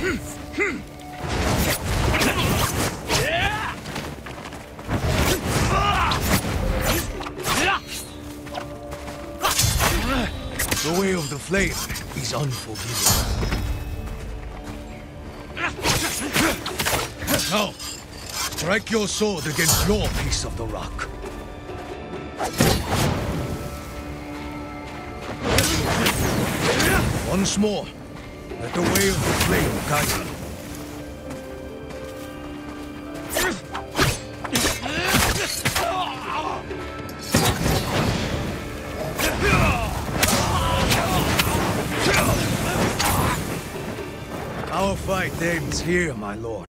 The way of the flame is unforgiving. Now, strike your sword against your piece of the rock. Once more let the way of the flame guide you. Our fight ends here, my lord.